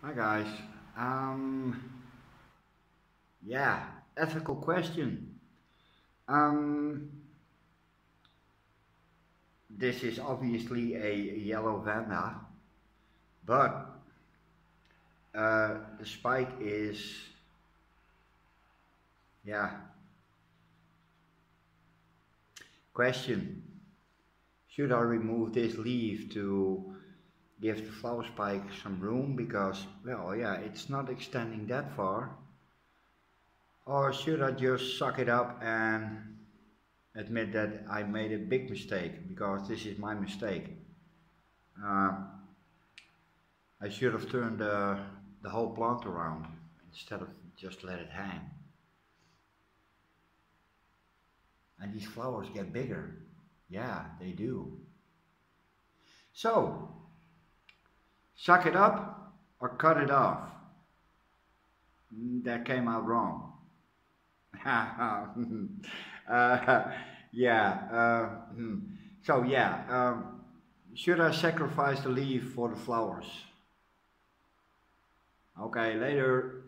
Hi guys. Um, yeah, ethical question. Um, this is obviously a yellow vanda, but uh, the spike is, yeah. Question. Should I remove this leaf to give the flower spike some room because, well, yeah, it's not extending that far. Or should I just suck it up and admit that I made a big mistake because this is my mistake. Uh, I should have turned the, the whole plant around instead of just let it hang. And these flowers get bigger. Yeah, they do. So, Suck it up or cut it off. That came out wrong. uh, yeah. Uh, hmm. so yeah. Um, should I sacrifice the leaf for the flowers? Okay, later.